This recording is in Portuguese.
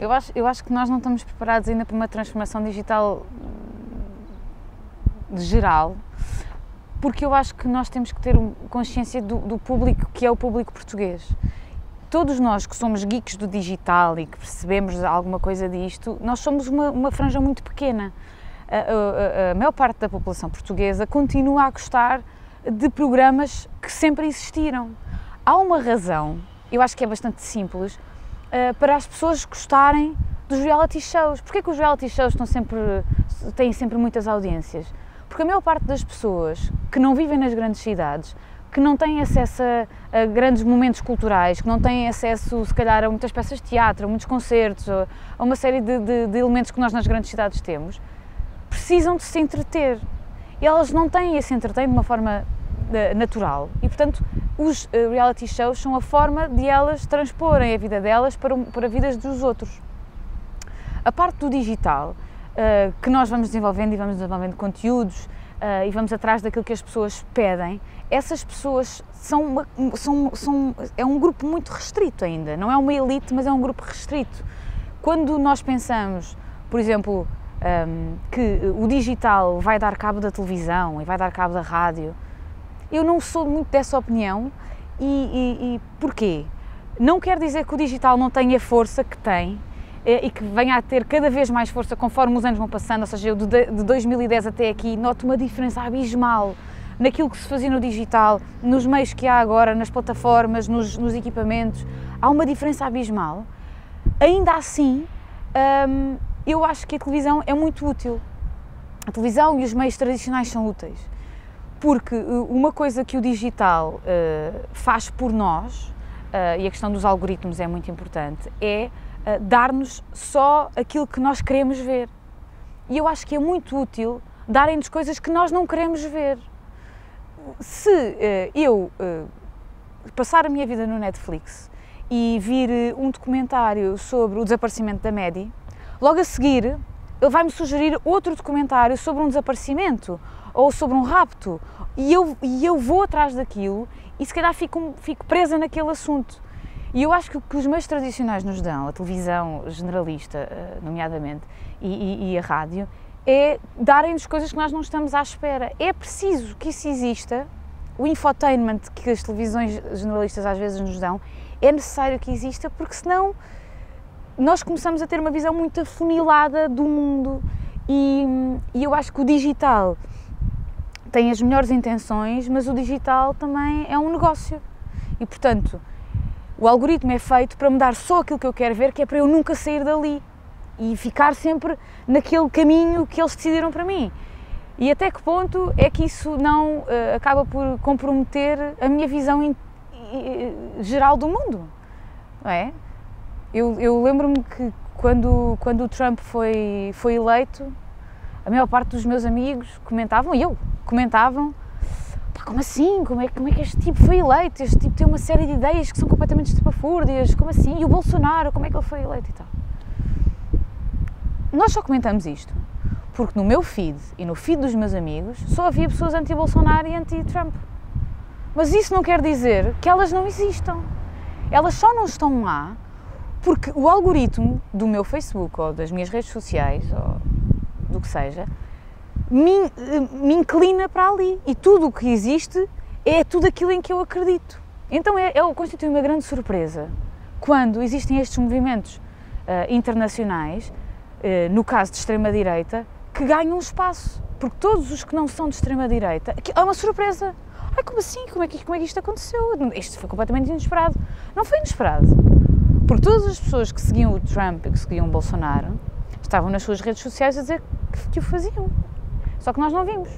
Eu acho, eu acho que nós não estamos preparados ainda para uma transformação digital geral, porque eu acho que nós temos que ter consciência do, do, público que é o público português. Todos nós que somos geeks do digital e que percebemos alguma coisa disto, nós somos uma, uma franja muito pequena. A, a, a, maior parte da população portuguesa continua a gostar de programas que sempre existiram. Há uma razão, eu acho que é bastante simples, uh, para as pessoas gostarem dos reality shows. Porquê que os reality shows estão sempre, têm sempre muitas audiências? Porque a maior parte das pessoas que não vivem nas grandes cidades, que não têm acesso a, a grandes momentos culturais, que não têm acesso, se calhar, a muitas peças de teatro, a muitos concertos, a, uma série de, de, de elementos que nós nas grandes cidades temos, precisam de se entreter. E elas não têm esse entretenimento de uma forma uh, natural. E, portanto, os uh, reality shows são a forma de elas transporem a vida delas para, para vidas dos outros. A parte do digital, uh, que nós vamos desenvolvendo e vamos desenvolvendo conteúdos uh, e vamos atrás daquilo que as pessoas pedem, essas pessoas são, uma, são, são, é um grupo muito restrito ainda, não é uma elite, mas é um grupo restrito. Quando nós pensamos, por exemplo, um, ehm, que o digital vai dar cabo da televisão e vai dar cabo da rádio, eu não sou muito dessa opinião e, e, e porquê? Não quer dizer que o digital não tenha a força que tem, eh, e que venha a ter cada vez mais força conforme os anos vão passando, ou seja, eu de 2010 até aqui noto uma diferença abismal naquilo que se fazia no digital, nos meios que há agora, nas plataformas, nos, nos equipamentos, há uma diferença abismal. Ainda assim, hum, eu acho que a televisão é muito útil. A televisão e os meios tradicionais são úteis, porque eh, uma coisa que o digital uh, faz por nós, uh, e a questão dos algoritmos é muito importante, é uh, dar-nos só aquilo que nós queremos ver. E eu acho que é muito útil darem-nos coisas que nós não queremos ver. Se eu passar a minha vida no Netflix e vir um documentário sobre o desaparecimento da Maddie, logo a seguir ele vai-me sugerir outro documentário sobre um desaparecimento ou sobre um rapto e eu, e eu vou atrás daquilo e se calhar fico, fico presa naquele assunto. E eu acho que o que os meios tradicionais nos dão, a televisão generalista, eh, nomeadamente, e, e, e a rádio, é darem-nos coisas que nós não estamos à espera. É preciso que isso exista, o infotainment que as televisões generalistas às vezes nos dão, é necessário que exista, porque senão nós começamos a ter uma visão muito afunilada do mundo. E, e eu acho que o digital tem as melhores intenções, mas o digital também é um negócio. E portanto, o algoritmo é feito para me dar só aquilo que eu quero ver, que é para eu nunca sair dali e ficar sempre naquele caminho que eles decidiram para mim. E até que ponto é que isso não uh, acaba por comprometer a minha visão in, in, geral do mundo? Não é? Eu, eu lembro-me que quando, quando o Trump foi, foi eleito, a maior parte dos meus amigos comentavam, e eu comentavam, como assim? Como é, como é que este tipo foi eleito? Este tipo tem uma série de ideias que são completamente estapafúrdias, como assim? E o Bolsonaro, como é que ele foi eleito e tal? Nós só comentamos isto porque no meu feed e no feed dos meus amigos só havia pessoas anti-Bolsonaro e anti-Trump. Mas isso não quer dizer que elas não existam. Elas só não estão lá porque o algoritmo do meu Facebook ou das minhas redes sociais ou do que seja me, me inclina para ali. E tudo o que existe é tudo aquilo em que eu acredito. Então é, é, constitui uma grande surpresa quando existem estes movimentos uh, internacionais, uh, no caso de extrema-direita, que ganham espaço. Porque todos os que não são de extrema-direita, é uma surpresa. Ai, como assim? Como é, que, como é que isto aconteceu? Isto foi completamente inesperado. Não foi inesperado. Porque todas as pessoas que seguiam o Trump e que seguiam o Bolsonaro estavam nas suas redes sociais a dizer que, que o faziam. Só que nós não vimos.